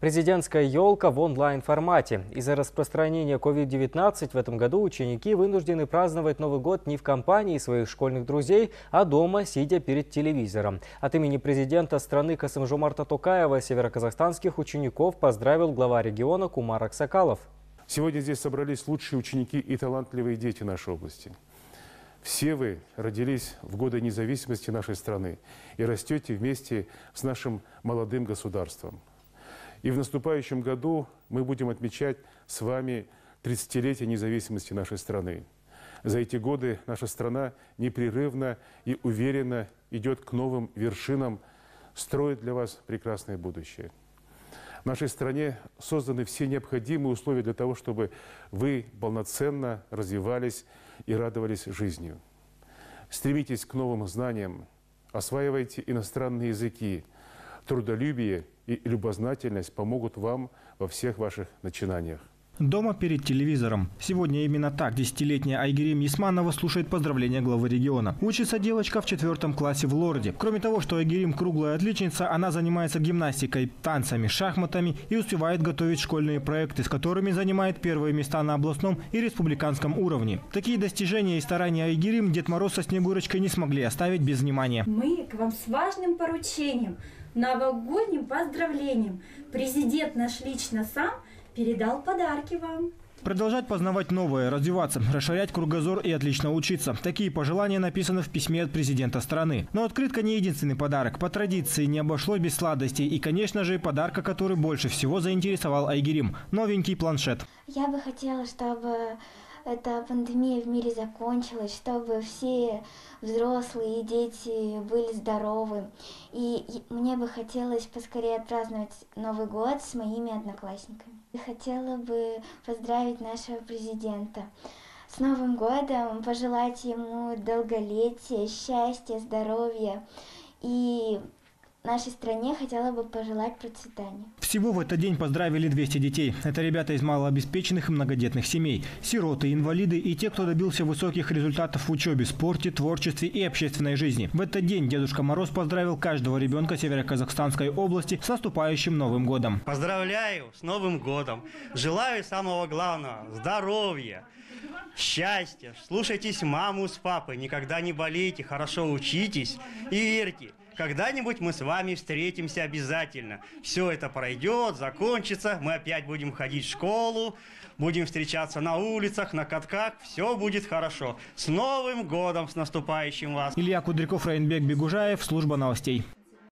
Президентская елка в онлайн-формате. Из-за распространения COVID-19 в этом году ученики вынуждены праздновать Новый год не в компании своих школьных друзей, а дома, сидя перед телевизором. От имени президента страны Касымжомарта Токаева североказахстанских учеников поздравил глава региона Кумар Аксакалов. Сегодня здесь собрались лучшие ученики и талантливые дети нашей области. Все вы родились в годы независимости нашей страны и растете вместе с нашим молодым государством. И в наступающем году мы будем отмечать с вами 30-летие независимости нашей страны. За эти годы наша страна непрерывно и уверенно идет к новым вершинам, строит для вас прекрасное будущее. В нашей стране созданы все необходимые условия для того, чтобы вы полноценно развивались и радовались жизнью. Стремитесь к новым знаниям, осваивайте иностранные языки, трудолюбие и любознательность помогут вам во всех ваших начинаниях. Дома перед телевизором. Сегодня именно так десятилетняя Айгерим Ясманова слушает поздравления главы региона. Учится девочка в четвертом классе в Лорде. Кроме того, что Айгерим круглая отличница, она занимается гимнастикой, танцами, шахматами и успевает готовить школьные проекты, с которыми занимает первые места на областном и республиканском уровне. Такие достижения и старания Айгерим Дед Мороз со Снегурочкой не смогли оставить без внимания. Мы к вам с важным поручением, новогодним поздравлением. Президент наш лично сам – передал подарки вам. Продолжать познавать новое, развиваться, расширять кругозор и отлично учиться. Такие пожелания написаны в письме от президента страны. Но открытка не единственный подарок. По традиции не обошлось без сладостей. И, конечно же, подарка, который больше всего заинтересовал Айгерим – новенький планшет. Я бы хотела, чтобы эта пандемия в мире закончилась, чтобы все взрослые и дети были здоровы. И мне бы хотелось поскорее отпраздновать Новый год с моими одноклассниками. Хотела бы поздравить нашего президента с Новым годом, пожелать ему долголетия, счастья, здоровья. И нашей стране хотела бы пожелать процветания. Всего в этот день поздравили 200 детей. Это ребята из малообеспеченных и многодетных семей, сироты, инвалиды и те, кто добился высоких результатов в учебе, спорте, творчестве и общественной жизни. В этот день Дедушка Мороз поздравил каждого ребенка Северо-Казахстанской области с наступающим Новым годом. Поздравляю с Новым годом. Желаю самого главного – здоровья, счастья. Слушайтесь маму с папой, никогда не болейте, хорошо учитесь и верьте – когда-нибудь мы с вами встретимся обязательно. Все это пройдет, закончится, мы опять будем ходить в школу, будем встречаться на улицах, на катках, все будет хорошо. С Новым годом, с наступающим вас! Илья Кудряков, Райнбек Бегужаев, служба новостей.